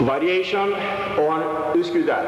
variation on Üsküdar.